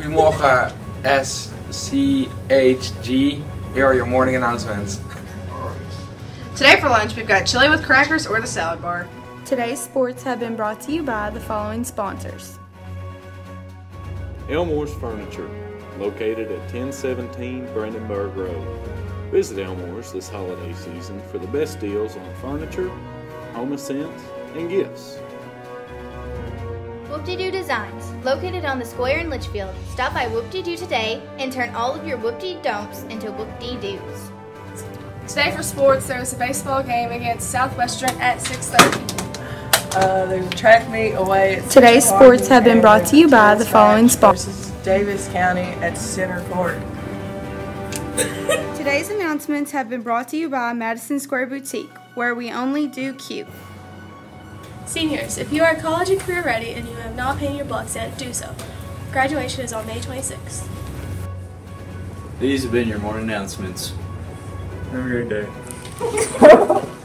Goedemorgen, uh, GCHS. Here are your morning announcements. Today for lunch, we've got chili with crackers or the salad bar. Today's sports have been brought to you by the following sponsors. Elmore's Furniture, located at 1017 Brandenburg Road. Visit Elmore's this holiday season for the best deals on furniture, home essentials, and gifts. Whoop-de-doo Designs, located on the square in Leitchfield. Stop by Whoop-de-doo today and turn all of your whoop-de-don'ts into whoop-de-doos. Today for sports, there is a baseball game against Southwestern at 6.30. Uh, there's a track meet away at Today's Center sports have been brought to you by the track following sponsors. versus Daviess County at Center Court. Today's announcements have been brought to you by Madison Square Boutique, where we only do cute. Seniors, if you are college and career ready and you have not paid your blocks yet, do so. Graduation is on May 26th. These have been your morning announcements. Have a great day.